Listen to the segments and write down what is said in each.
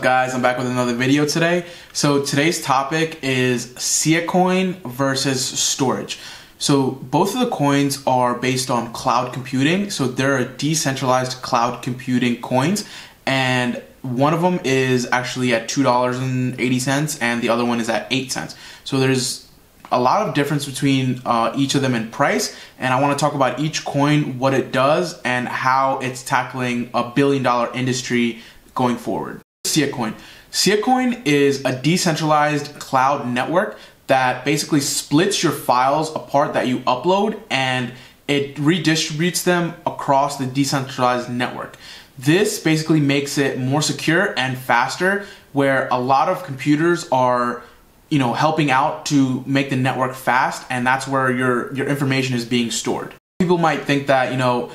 guys i'm back with another video today. So today's topic is sia coin versus Storj. So both of the coins are based on cloud computing. So they're decentralized cloud computing coins. And one of them is actually at $2.80 and the other one is at 8 cents so there's a lot of difference between uh, each of them in price and i want to talk about each coin what it does and how it's tackling a billion dollar industry going forward Siacoin. Siacoin is a decentralized cloud network that basically splits your files apart that you upload and it redistributes them across the decentralized network. This basically makes it more secure and faster where a lot of computers are you know helping out to make the network fast and that's where your your information is being stored. People might think that, you know,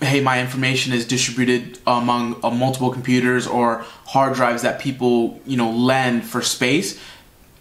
hey, my information is distributed among uh, multiple computers or hard drives that people, you know, lend for space.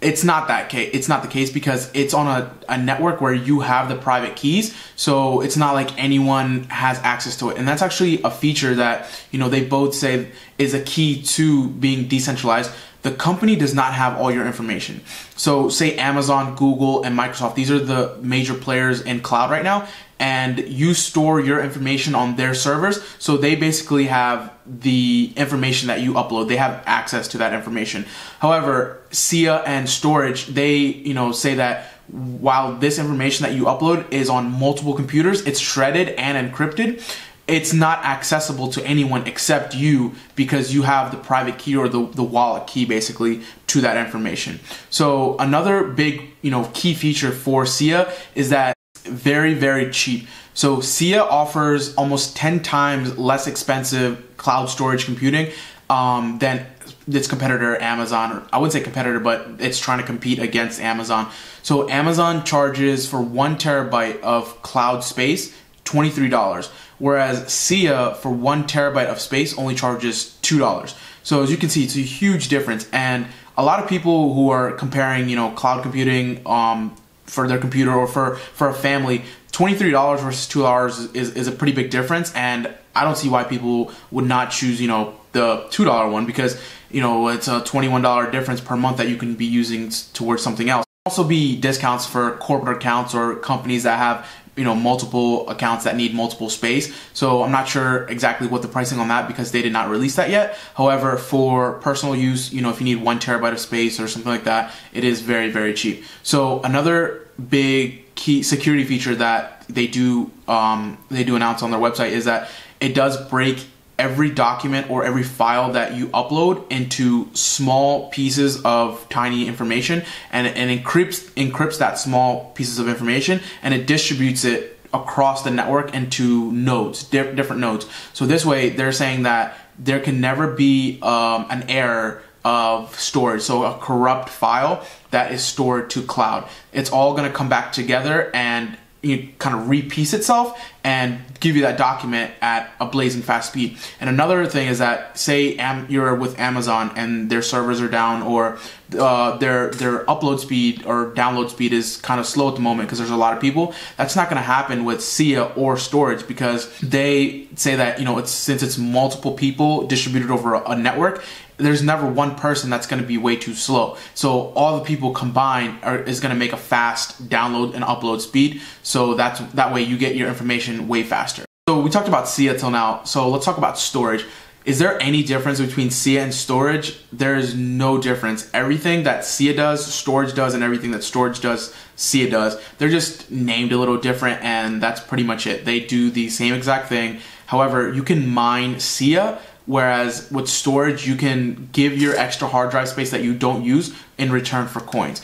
It's not that case. It's not the case because it's on a, a network where you have the private keys. So it's not like anyone has access to it. And that's actually a feature that, you know, they both say is a key to being decentralized the company does not have all your information. So, say Amazon, Google, and Microsoft, these are the major players in cloud right now, and you store your information on their servers. So, they basically have the information that you upload. They have access to that information. However, SIA and Storj, they, you know, say that while this information that you upload is on multiple computers, it's shredded and encrypted it's not accessible to anyone except you because you have the private key or the, the wallet key basically to that information. So another big, you know, key feature for SIA is that very, very cheap. So SIA offers almost 10 times less expensive cloud storage computing um, than its competitor Amazon. I wouldn't say competitor, but it's trying to compete against Amazon. So Amazon charges for one terabyte of cloud space $23 whereas SIA for one terabyte of space only charges two dollars. So as you can see, it's a huge difference, and a lot of people who are comparing, you know, cloud computing um, for their computer or for for a family, twenty three dollars versus two dollars is, is a pretty big difference, and I don't see why people would not choose, you know, the two dollar one because you know it's a twenty one dollar difference per month that you can be using towards something else. Also be discounts for corporate accounts or companies that have you know multiple accounts that need multiple space. So i'm not sure exactly what the pricing on that because they did not release that yet. However for personal use you know if you need one terabyte of space or something like that it is very very cheap. So another big key security feature that they do um, they do announce on their website is that it does break every document or every file that you upload into small pieces of tiny information and, and encrypts encrypts that small pieces of information and it distributes it across the network into nodes diff- different nodes. So this way they're saying that there can never be um, an error of storage so a corrupt file that is stored to cloud. It's all going to come back together and you kind of repiece itself and give you that document at a blazing fast speed. And another thing is that say you're with Amazon and their servers are down or uh, their their upload speed or download speed is kind of slow at the moment because there's a lot of people. That's not going to happen with SIA or Storj because they say that you know it's since it's multiple people distributed over a network there's never one person that's going to be way too slow. So all the people combined are, is going to make a fast download and upload speed. So that's that way you get your information way faster. So we talked about SIA till now. So let's talk about Storj. Is there any difference between SIA and Storj? There is no difference. Everything that SIA does, Storj does, and everything that Storj does, SIA does. They're just named a little different, and that's pretty much it. They do the same exact thing. However, you can mine SIA Whereas with Storj, you can give your extra hard drive space that you don't use in return for coins.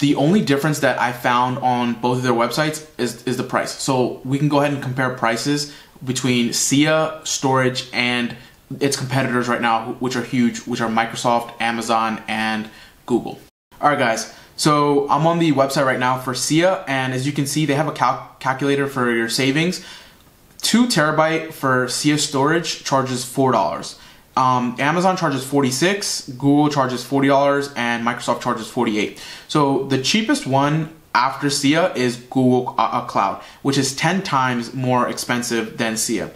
The only difference that I found on both of their websites is, is the price. So we can go ahead and compare prices between SIA, Storj and its competitors right now, which are huge, which are Microsoft, Amazon, and Google. All right, guys. So I'm on the website right now for SIA, and as you can see, they have a cal- calculator for your savings. Two terabyte for SIA storage charges four dollars. Um, Amazon charges 46, Google charges $40, and Microsoft charges 48. So the cheapest one after SIA is Google uh, uh, Cloud, which is 10 times more expensive than SIA.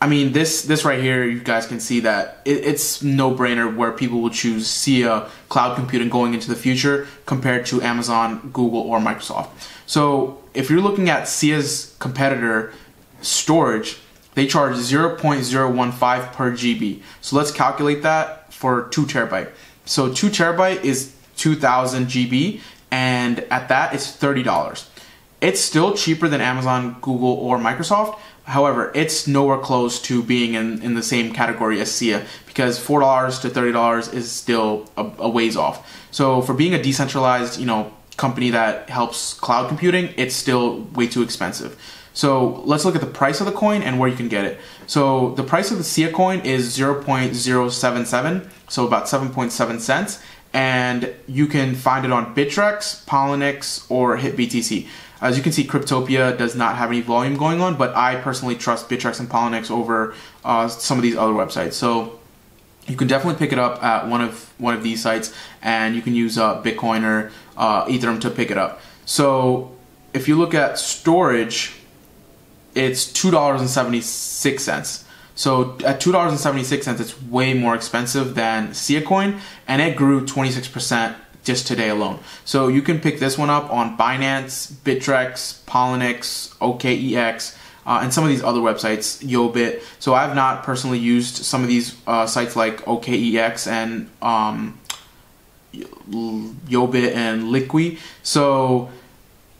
I mean, this this right here, you guys can see that it, it's no brainer where people will choose SIA cloud computing going into the future compared to Amazon, Google, or Microsoft. So if you're looking at SIA's competitor Storj, they charge 0.015 per GB. So let's calculate that for two terabyte. So two terabyte is 2000 GB, and at that it's $30. It's still cheaper than Amazon, Google, or Microsoft. However, it's nowhere close to being in, in the same category as SIA because $4 to $30 is still a, a ways off. So for being a decentralized, you know, company that helps cloud computing, it's still way too expensive. So let's look at the price of the coin and where you can get it. So the price of the SIA coin is 0.077, so about 7.7 cents, and you can find it on Bittrex, Poloniex, or HitBTC. As you can see, Cryptopia does not have any volume going on, but I personally trust Bittrex and Poloniex over uh, some of these other websites. So you can definitely pick it up at one of one of these sites, and you can use uh, Bitcoin or uh, Ethereum to pick it up. So if you look at Storj, it's two dollars and seventy six cents. So at two dollars and seventy six cents, it's way more expensive than SIA Coin, and it grew twenty six percent just today alone. So you can pick this one up on Binance, Bittrex, Poloniex, OKEX, uh, and some of these other websites, Yobit. So I have not personally used some of these uh, sites like OKEX and um, Yobit and Liqui. So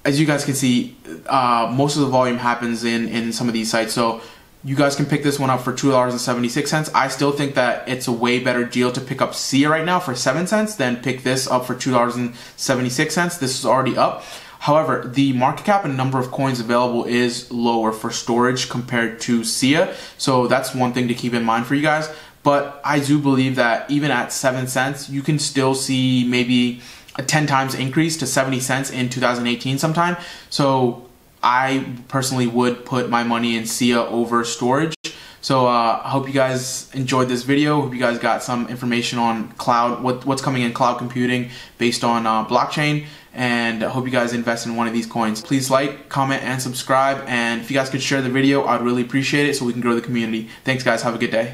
as you guys can see, uh, most of the volume happens in in some of these sites. So you guys can pick this one up for two dollars and seventy six cents. I still think that it's a way better deal to pick up SIA right now for seven cents than pick this up for two dollars and seventy six cents. This is already up. However, the market cap and number of coins available is lower for Storj compared to SIA, so that's one thing to keep in mind for you guys. But I do believe that even at seven cents, you can still see maybe 10 times increase to 70 cents in 2018 sometime. So I personally would put my money in SIA over Storj. So uh, I hope you guys enjoyed this video. Hope you guys got some information on cloud, what, what's coming in cloud computing based on uh, blockchain. And hope you guys invest in one of these coins. Please like, comment, and subscribe. And if you guys could share the video, I'd really appreciate it so we can grow the community. Thanks guys. Have a good day.